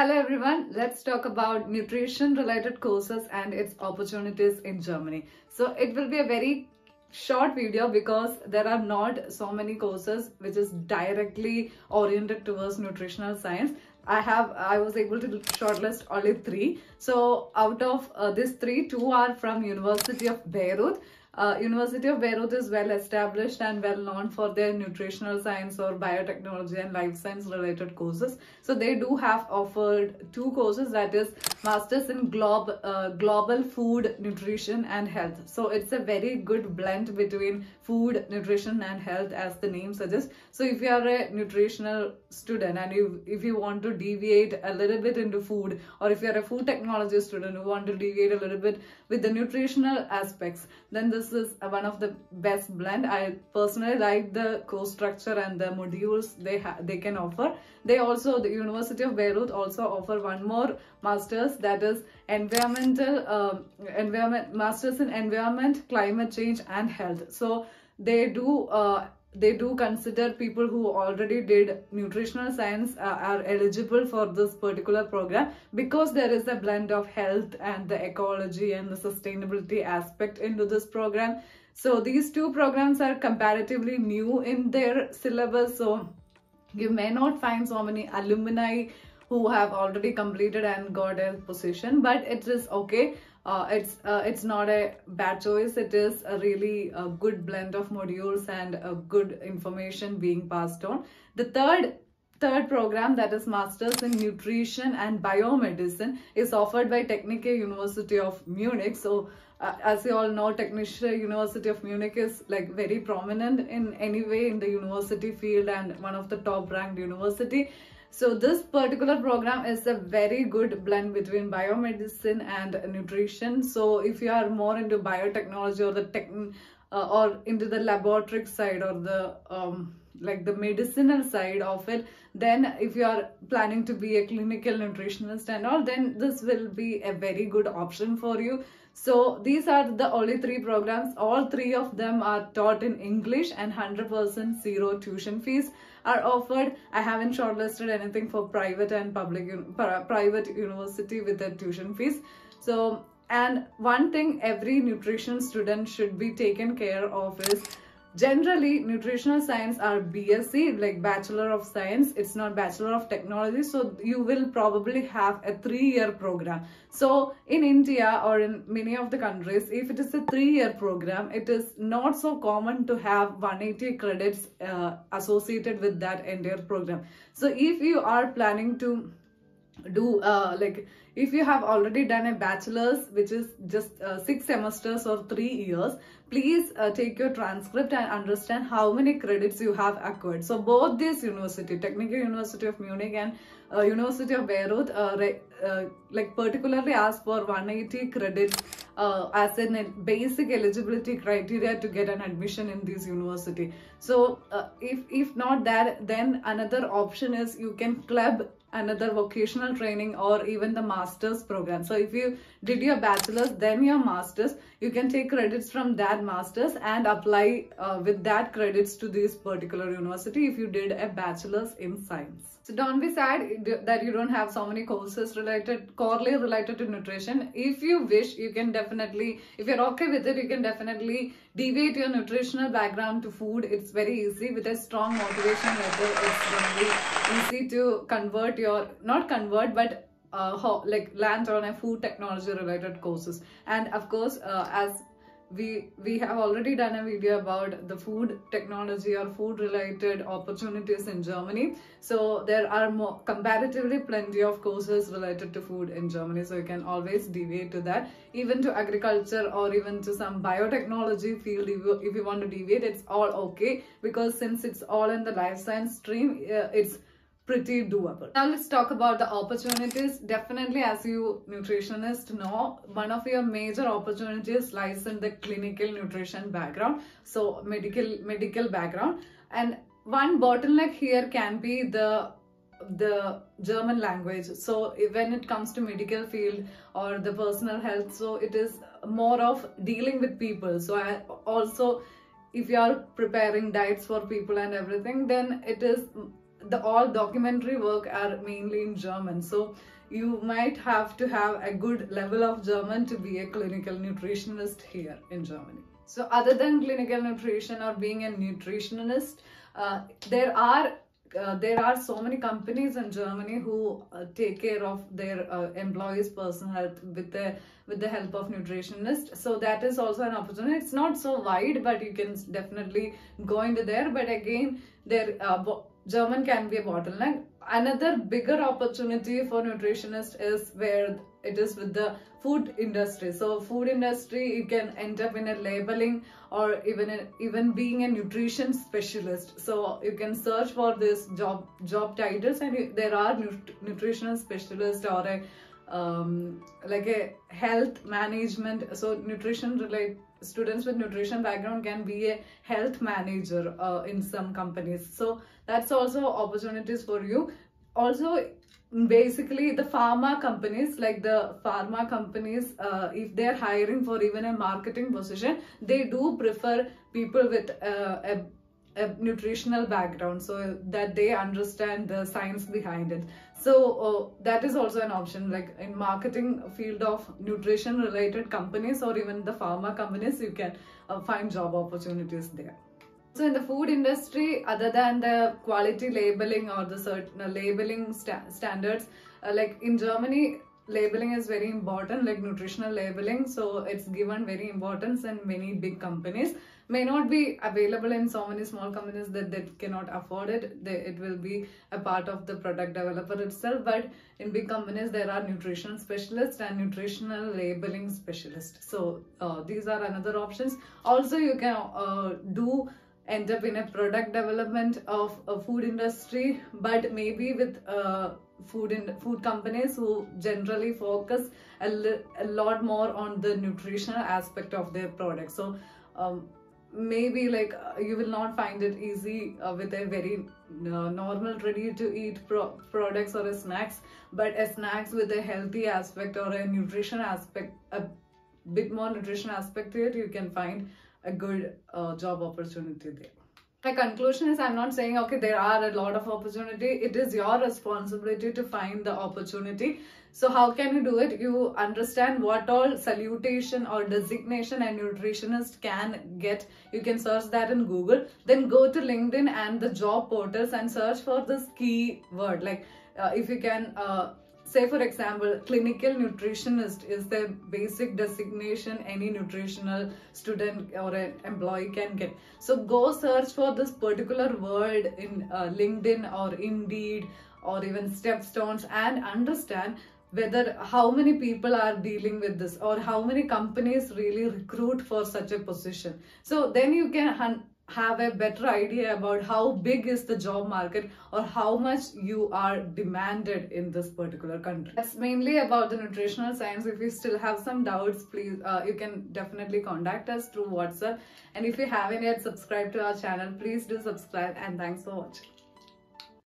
Hello everyone, let's talk about nutrition related courses and its opportunities in Germany. So it will be a very short video because there are not so many courses which is directly oriented towards nutritional science. I have I was able to shortlist only three. So out of uh, these three, two are from University of Bayreuth uh, University of Bayreuth is well established and well known for their nutritional science or biotechnology and life science related courses. So they do have offered two courses that is Masters in Glob, uh, Global Food Nutrition and Health. So it's a very good blend between food, nutrition and health as the name suggests. So if you are a nutritional student and you, if you want to deviate a little bit into food or if you are a food technology student who want to deviate a little bit with the nutritional aspects, then the this is one of the best blend. I personally like the course structure and the modules they have they can offer. They also, the University of Bayreuth also offer one more master's that is environmental, um, environment, master's in environment, climate change and health. So they do uh, they do consider people who already did nutritional science uh, are eligible for this particular program because there is a blend of health and the ecology and the sustainability aspect into this program. So these two programs are comparatively new in their syllabus. So you may not find so many alumni who have already completed and got a position, but it is okay uh, it's uh, it's not a bad choice. It is a really a good blend of modules and a good information being passed on. The third third program that is masters in nutrition and biomedicine is offered by technische university of munich. So uh, as you all know technische university of munich is like very prominent in any way in the university field and one of the top ranked university so this particular program is a very good blend between biomedicine and nutrition. So if you are more into biotechnology or the tech uh, or into the laboratory side or the um, like the medicinal side of it then if you are planning to be a clinical nutritionist and all then this will be a very good option for you so these are the only three programs. All three of them are taught in english and 100% zero tuition fees are offered. I haven't shortlisted anything for private and public private university with the tuition fees. So and one thing every nutrition student should be taken care of is Generally, nutritional science are BSc, like Bachelor of Science. It's not Bachelor of Technology. So you will probably have a three-year program. So in India or in many of the countries, if it is a three-year program, it is not so common to have 180 credits uh, associated with that entire program. So if you are planning to do uh, like if you have already done a bachelor's which is just uh, six semesters or three years please uh, take your transcript and understand how many credits you have acquired. So both this university technical university of munich and uh, university of bayreuth uh, uh, like particularly ask for 180 credits as a basic eligibility criteria to get an admission in this university so if if not that then another option is you can club another vocational training or even the master's program. So if you did your bachelor's, then your master's, you can take credits from that master's and apply uh, with that credits to this particular university if you did a bachelor's in science. So don't be sad that you don't have so many courses related, corely related to nutrition. If you wish, you can definitely, if you're okay with it, you can definitely deviate your nutritional background to food. It's very easy with a strong motivation letter. It's very easy to convert your, not convert, but uh, like land on a food technology related courses. And of course, uh, as we we have already done a video about the food technology or food related opportunities in Germany. So there are more comparatively plenty of courses related to food in Germany. So you can always deviate to that. Even to agriculture or even to some biotechnology field if you, if you want to deviate it's all okay. Because since it's all in the life science stream uh, it's pretty doable. Now let's talk about the opportunities. Definitely as you nutritionist know, one of your major opportunities lies in the clinical nutrition background. So medical medical background and one bottleneck here can be the the German language. So when it comes to medical field or the personal health, so it is more of dealing with people. So I also, if you are preparing diets for people and everything, then it is the all documentary work are mainly in German. So you might have to have a good level of German to be a clinical nutritionist here in Germany. So other than clinical nutrition or being a nutritionist, uh, there are uh, there are so many companies in Germany who uh, take care of their uh, employees' personal health with the with the help of nutritionists. So that is also an opportunity. It's not so wide, but you can definitely go into there. But again, there uh, German can be a bottleneck. Another bigger opportunity for nutritionists is where it is with the food industry. So food industry, you can end up in a labeling or even a, even being a nutrition specialist. So you can search for this job job titles and you, there are nut nutritional specialist or a um, like a health management. So nutrition related students with nutrition background can be a health manager uh, in some companies so that's also opportunities for you also basically the pharma companies like the pharma companies uh, if they're hiring for even a marketing position they do prefer people with uh, a a nutritional background so that they understand the science behind it. So uh, that is also an option like in marketing field of nutrition related companies or even the pharma companies you can uh, find job opportunities there. So in the food industry other than the quality labeling or the certain uh, labeling sta standards uh, like in germany labeling is very important like nutritional labeling. So it's given very importance in many big companies. May not be available in so many small companies that they cannot afford it. They, it will be a part of the product developer itself. But in big companies there are nutrition specialists and nutritional labeling specialists. So uh, these are another options. Also you can uh, do end up in a product development of a food industry but maybe with uh, food in food companies who generally focus a, lot more on the nutritional aspect of their products so um, maybe like uh, you will not find it easy uh, with a very uh, normal ready to eat pro products or snacks but a snacks with a healthy aspect or a nutrition aspect a bit more nutrition aspect to it you can find a good uh, job opportunity there my conclusion is i'm not saying okay there are a lot of opportunity. It is your responsibility to find the opportunity. So how can you do it? You understand what all salutation or designation a nutritionist can get. You can search that in google. Then go to linkedin and the job portals and search for this key word like uh, if you can uh, say for example clinical nutritionist is the basic designation any nutritional student or an employee can get. So go search for this particular word in uh, linkedin or indeed or even stepstones and understand whether how many people are dealing with this or how many companies really recruit for such a position. So then you can have a better idea about how big is the job market or how much you are demanded in this particular country. That's mainly about the nutritional science. If you still have some doubts, please, uh, you can definitely contact us through WhatsApp. And if you haven't yet subscribed to our channel, please do subscribe and thanks for watching.